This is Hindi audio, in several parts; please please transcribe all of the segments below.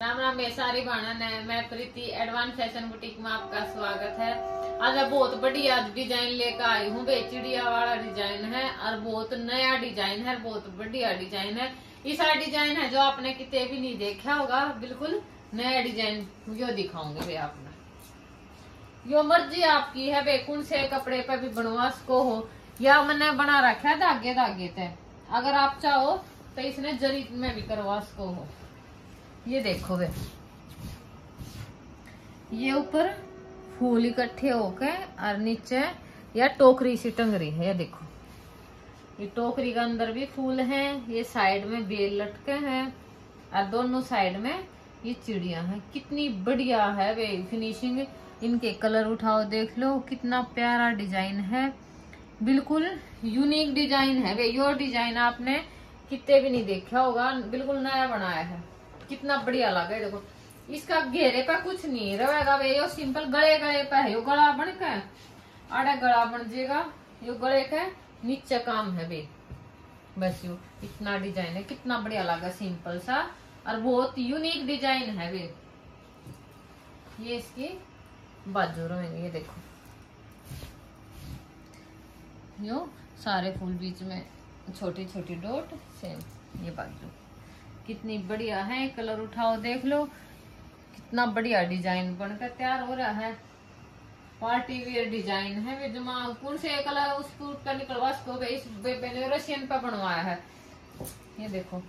राम राम, मैं सारी बाणन है मैं प्रीति एडवांस फ़ैशन बुटीक में आपका स्वागत है। आज बहुत बढ़िया डिज़ाइन लेकर आई हूँ चिड़िया वाला डिज़ाइन है और बहुत नया डिज़ाइन है, बहुत बढ़िया डिज़ाइन है। ऐसा डिज़ाइन है जो आपने कितने भी नहीं देखा होगा, बिल्कुल नया डिज़ाइन यो दिखाऊँगे वे आपने। यो मर्ज़ी आपकी है वे कौन से कपड़े पे भी बनवा सको हो, या मैंने बना रखा है धागे धागे ते। अगर आप चाहो तो इसने जरी में भी करवा सको हो। ये देखो वे ये ऊपर फूल इकट्ठे होके और नीचे या टोकरी सी टंग रही है, ये देखो। ये टोकरी के अंदर भी फूल है, ये साइड में बेल लटके हैं और दोनों साइड में ये चिड़िया है। कितनी बढ़िया है वे फिनिशिंग इनके कलर उठाओ, देख लो, कितना प्यारा डिज़ाइन है। बिल्कुल यूनिक डिज़ाइन है वे। यो डिज़ाइन आपने कितने भी नहीं देखा होगा, बिल्कुल नया बनाया है। कितना बढ़िया लगा देखो। इसका घेरे पे कुछ नहीं रहेगा वे, यो सिंपल गले गले पे है, यो गला बन के आड़ा गला बन जाएगा यो गले के नीचे काम है वे। बस यो, इतना डिज़ाइन है, कितना बढ़िया लगा सिंपल सा, और बहुत यूनिक डिज़ाइन है वे। ये इसकी बाजू रहेंगे, ये देखो। यो सारे फूल बीच में छोटी छोटी डॉट सेम ये बाजू। कितनी बढ़िया है, कलर उठाओ, देख लो। कितना बढ़िया डिज़ाइन बनकर तैयार हो रहा है। पार्टी वेयर डिज़ाइन है, वे जमा कौन से कलर उस का निकलवा इसको इस रशियन पे बनवाया है। ये देखो,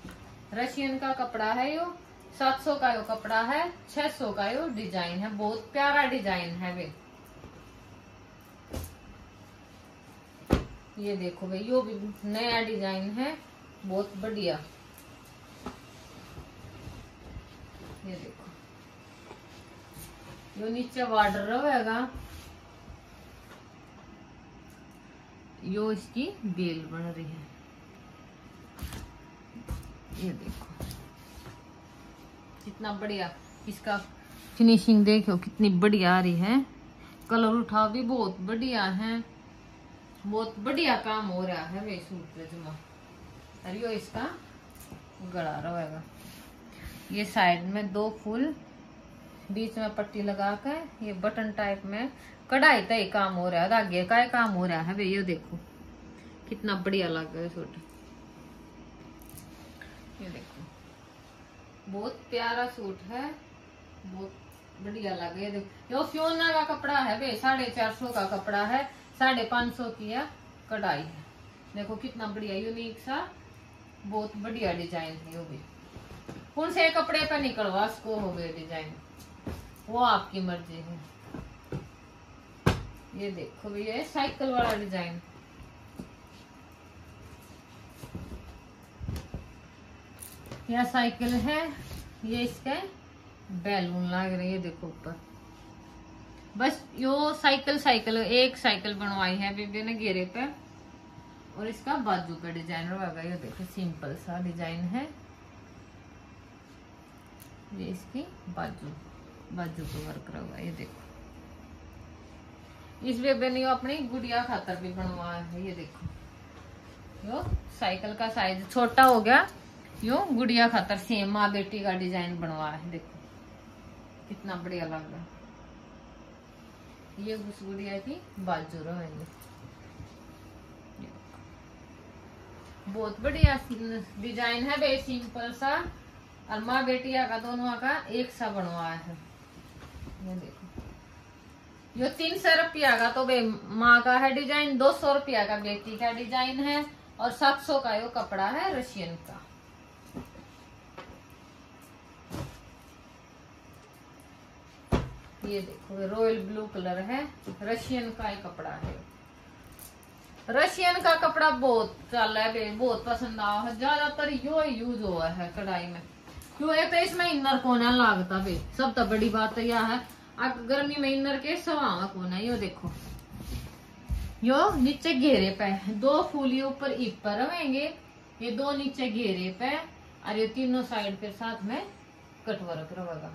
रशियन का कपड़ा है यो 700 का यो कपड़ा है 600 का यो डिज़ाइन है, बहुत प्यारा डिज़ाइन है वे। ये देखो भाई यो भी नया डिज़ाइन है, बहुत बढ़िया। ये देखो। यो नीचे वार्डर रहेगा, यो इसकी बेल बन रही है। ये देखो। कितना बढ़िया इसका फिनिशिंग देखो कितनी बढ़िया आ रही है। कलर उठा भी बहुत बढ़िया है। बहुत बढ़िया काम हो रहा है वे सूट पे जमा और यो इसका गला रहेगा। ये साइड में दो फूल, बीच में पट्टी लगा कर ये बटन टाइप में कढ़ाई तय काम हो रहा है धागे का ही काम हो रहा है। ये देखो, कितना बढ़िया लग है सूट ये देखो, बहुत प्यारा सूट है, बहुत बढ़िया लगे ये देखो, यो फ्योना का कपड़ा है वे साढ़े चार सौ का कपड़ा है, साढ़े पाँच सौ की है कढ़ाई। है देखो कितना बढ़िया यूनिक सा, बहुत बढ़िया डिज़ाइन है वो भी कौन से कपड़े पे निकलवा, उसको हो गए डिज़ाइन वो आपकी मर्ज़ी है। ये देखो भैया साइकिल वाला डिज़ाइन यह साइकिल है? ये इसके बैलून लग रहे हैं देखो ऊपर। बस यो साइकिल साइकिल एक साइकिल बनवाई है बीबी ने घेरे पे। और इसका बाजू का डिज़ाइन रहेगा ये देखो सिंपल सा डिज़ाइन है। ये इसकी बाजू बाजू का वर्क रहेगा ये देखो इस बेबे ने अपनी गुड़िया खातर भी बनवाया है ये देखो यो साइकिल का साइज़ छोटा हो गया। यो गुड़िया खातर सेम माँ बेटी का डिज़ाइन बनवाया है, देखो। कितना बढ़िया लग रहा ये उस गुड़िया की बाजू रहेंगे। बहुत बढ़िया डिज़ाइन है बे सिंपल सा। और माँ बेटिया का दोनों का एक सा बनवाया है। ये देखो। यो तीन सौ रुपया का तो बे माँ का है डिज़ाइन, दो सौ रुपया का बेटी का डिज़ाइन है और सात सौ का यो कपड़ा है रशियन का। ये देखो रॉयल ब्लू कलर है, रशियन का ही कपड़ा है। रशियन का कपड़ा बहुत चल है बहुत पसंद आ ज़्यादातर यो यूज़ हुआ है कढ़ाई में। क्यों एक तो इसमें इनर कोना लागता भी सब तो बड़ी बात तो यह है। अब गर्मी में इनर के सवा कोना यो देखो। यो नीचे घेरे पे दो फूली ऊपर ईप पर रहेंगे ये दो नीचे घेरे पे और ये तीनों साइड पे साथ में कटवर्क रहेगा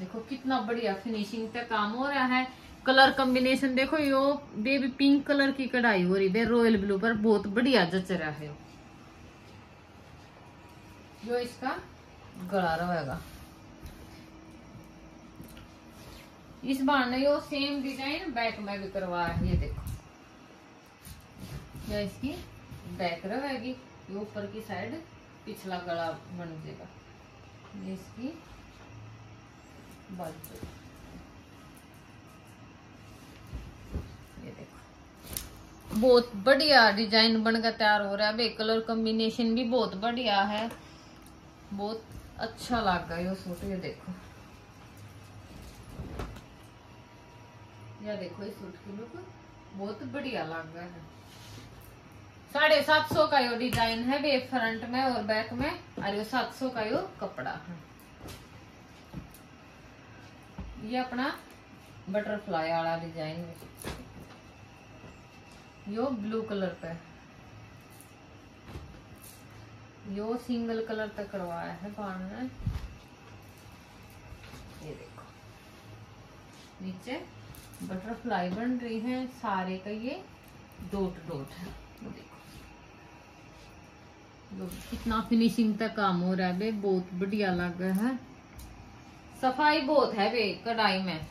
देखो कितना बढ़िया फिनिशिंग पे काम हो रहा है। कलर कॉम्बिनेशन देखो, यो बेबी पिंक कलर की कढ़ाई हो रही है। रॉयल ब्लू पर बहुत बढ़िया जच रहा है। जो इसका गला रहेगा इस बार ने यो सेम डिज़ाइन बैक में भी करवाया है ये देखो। या इसकी बैक रहेगी, ये ऊपर की साइड पिछला गला बन जाएगा। ये इसकी बाजू बहुत बढ़िया डिज़ाइन बनकर तैयार हो रहा है। कलर कॉम्बिनेशन भी बहुत बढ़िया है। बहुत अच्छा लग गया ये सूट ये देखो। यह देखो, इस सूट की लुक बहुत बढ़िया लग रहा है। साढ़े सात सौ का यो डिज़ाइन है बे फ्रंट में और बैक में, और यो सात सौ का यो कपड़ा है। ये अपना बटरफ्लाई वाला डिज़ाइन यो ब्लू कलर पे यो सिंगल कलर तक करवाया है पान ने ये देखो। नीचे बटरफ्लाई बन रही है, सारे का ये डोट डोट है। देखो। कितना फिनिशिंग तक काम हो रहा है बे, बहुत बढ़िया लग रहा है। सफ़ाई बहुत है बे कढ़ाई में।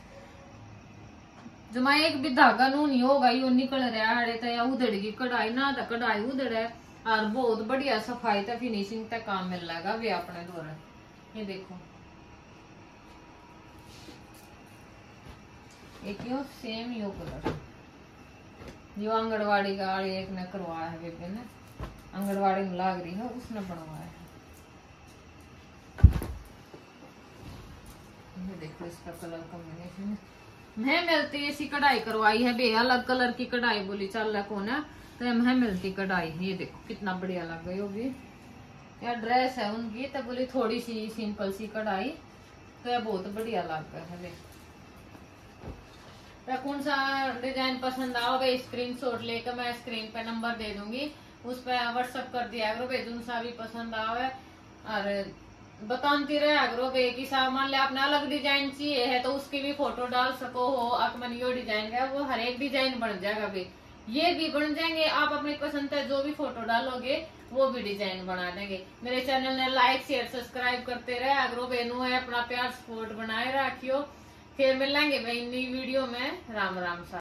जमा एक भी धागा नू नहीं होगा, यो निकल रहा है तो या उधड़गी कढ़ाई, ना तो कढ़ाई उधड़ है। और बहुत बढ़िया सफ़ाई तक फिनिशिंग तक काम मिल रहा है अपने द्वारा। ये देखो। एक यो सेम यो कलर जो आंगनवाड़ी का एक ने करवाया है बेबे ने, आंगनवाड़ी में लाग रही है, उसने बनवाया है। देखो इसका कलर कॉम्बिनेशन मैं मिलती ऐसी कढ़ाई करवाई है बे, अलग कलर की कढ़ाई बोली, चल रहा कौन है? तो मैं मिलती कढ़ाई। ये देखो कितना बढ़िया लग गई होगी। यार ड्रेस है उनकी? तो बोली थोड़ी सी सिंपल सी कढ़ाई। तो यह बहुत बढ़िया लग गया है देखो। कौन सा डिज़ाइन पसंद आओ स्क्रीन शॉट लेकर मैं स्क्रीन पे नंबर दे दूँगी। उस पर व्हाट्सअप कर दिया करो भाई, जो सा भी पसंद आवे। और बताती रहे करो भाई कि मान लिया आपने अलग डिज़ाइन चाहिए है तो उसकी भी फ़ोटो डाल सको हो। अकमन यो डिज़ाइन का वो हर एक डिज़ाइन बन जाएगा भाई। ये भी बन जाएँगे। आप अपनी पसंद का जो भी फ़ोटो डालोगे, वो भी डिज़ाइन बना देंगे। मेरे चैनल ने लाइक शेयर सब्सक्राइब करते रहे। अगर बेनू है, अपना प्यार सपोर्ट बनाए रखियो। फिर मिलेंगे नई वीडियो में। राम राम सा